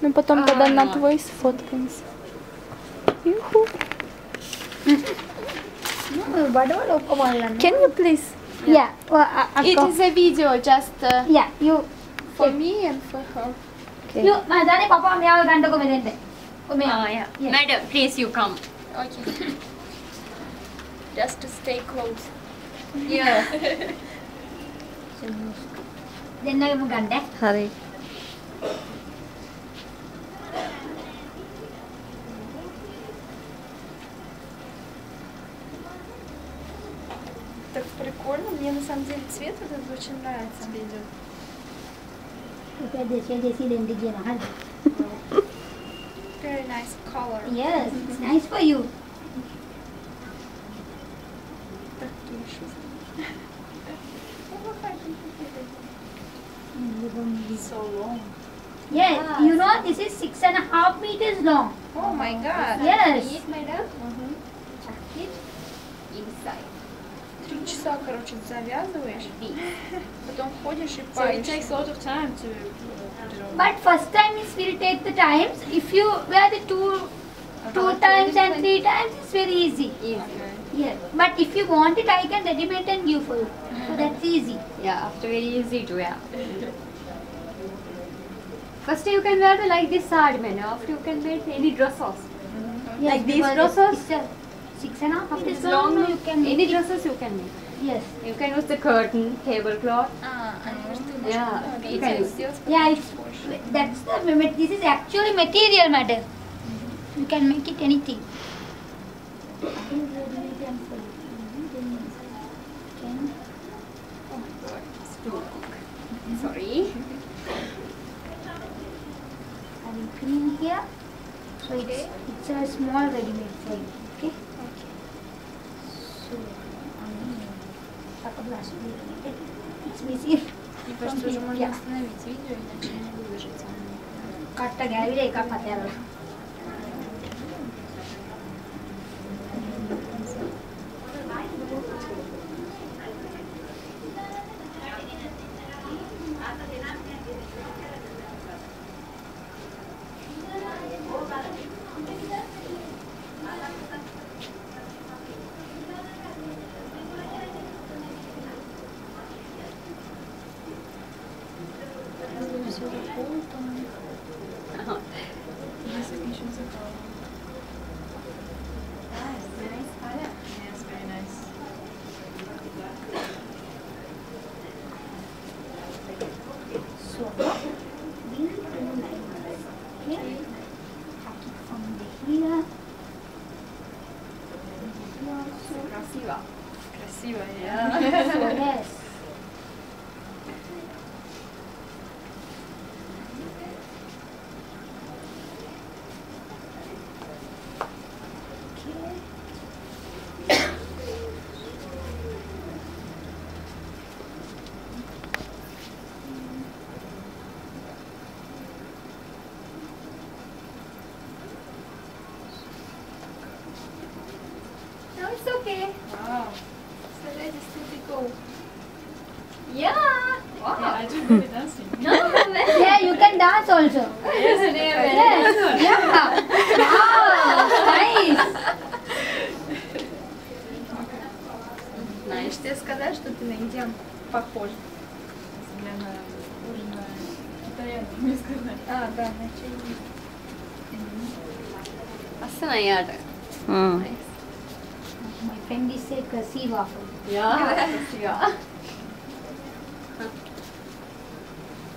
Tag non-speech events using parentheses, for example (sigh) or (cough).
Ну потом, на твой сфоткаемся. Юху. Can you please? Yeah. yeah. Well, I, a video, just uh, yeah. You for yeah. me and for her. Okay. You, my daddy, papa, me, I will go to yeah. Madam, please, you come. Okay. (laughs) just to stay close. Yeah. (laughs) Then I'm Uganda. Hurry. Так прикольно, мне на самом деле цвет этот очень нравится. Тебе идет. Very nice color. Yes, it's nice for you. So long. Yes, you know this is six and a half meters long. Oh my god. Yes. Eat, madam. Chuck it inside. Три часа, короче, завязываешь, (laughs) This. потом ходишь и So it паришь. takes a lot of time to put it on. But first time is will take the times. If you wear the two two Uh-huh. times and three times, it's very easy. Easy. Yeah, But if you want it, I can ready-made and give for you. So mm-hmm. that's easy. Yeah, after very easy too, yeah. First you can wear the, like this sard man. After you can wear any dresses. Mm -hmm. yes, like these dresses. Six and a half. It's long. You can any dresses you can make. Yes. You can use the curtain, tablecloth. Ah, and yeah. You can use. Yeah, it's, that's the. This is actually material matter. You can make it anything. Sorry. I will put here. So it's, it's a small ready made thing. Okay? Okay. So, I'm going to put a glass of water. It's busy. You first want to make a video and then you will be able to cut the gallery. Nasıl geçinize kalın. しいわや。そうね。It's okay. Wow. Yeah. Wow. Yeah, I do really dancing. yeah, you can dance also. Yeah. Nice. Знаешь, тебе сказать, что ты на индиан похож. Взгляд на китаянку, не сказать. А, да, на чайник. Асана яда. Mm. Nice friend is say cursive waffle. Yeah. (laughs) yeah. (laughs)